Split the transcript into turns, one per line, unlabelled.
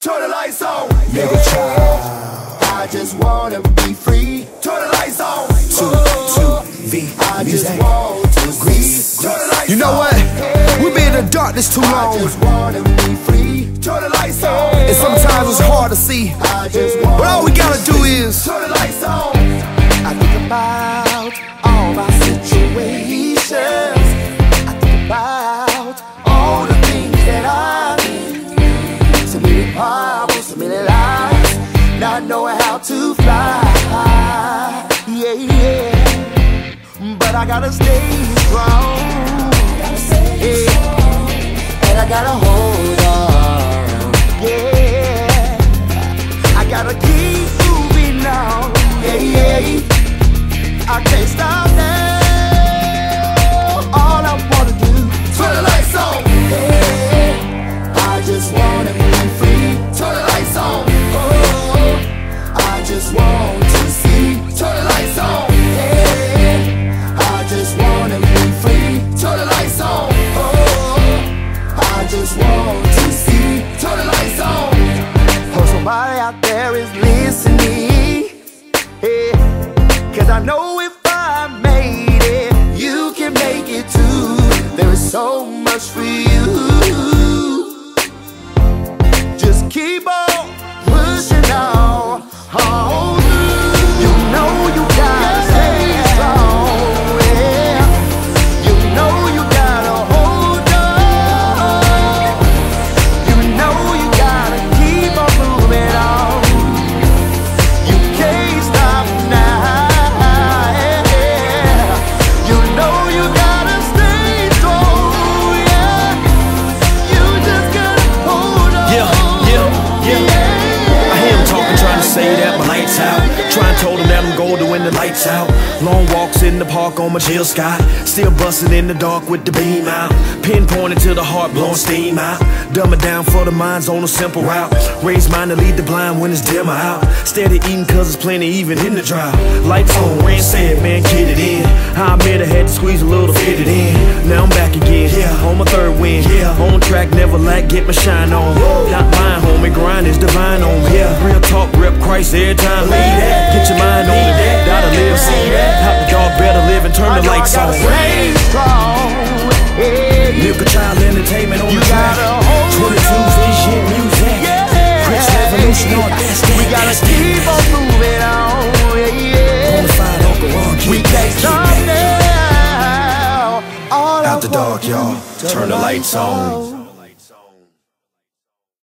Turn the lights on.
Nigga child.
I just wanna be free. Turn the lights on.
Two, two, V,
I just want to see. Turn the lights
You know what? We've been in the darkness too long.
I just wanna be free. Turn the lights on.
And sometimes it's hard to see.
I just wanna
But all we gotta do is
turn the lights on. I think about all my situations. Not knowing how to fly. Yeah, yeah. But I gotta stay strong. Yeah. And I gotta hold on. Yeah. I gotta keep moving on. Yeah, yeah. I can't stop Somebody out there is listening. Yeah. Cause I know if I made it, you can make it too. There is so much for you. Just keep on
lights out. Trying to told him that I'm golden when the lights out. Long walks in the park on my chill sky. Still busting in the dark with the beam out. Pinpointed to the heart, blowing steam out. Dumb it down for the minds on a simple route. Raise mine to lead the blind when it's dimmer out. Steady eating cause it's plenty even in the drought. Lights on, rain said, man, get it in. I admit I had to squeeze a little to fit it in. Now I'm back again, yeah, on my third win. Yeah, on track, never lack, get my shine on. Yeah, real talk, rep Christ every time. Lead that, get your mind on it. Gotta live, see that. How the dog better live and turn
I
the lights on.
Yeah.
Live child entertainment on
You
the track.
hold
22
on.
vision music.
Yeah.
Chris Revolution on that.
We gotta
that's
keep on moving on. Yeah.
Bonafide Uncle Ron,
We can't stop now. All
Out the dark, y'all.
Turn the lights on.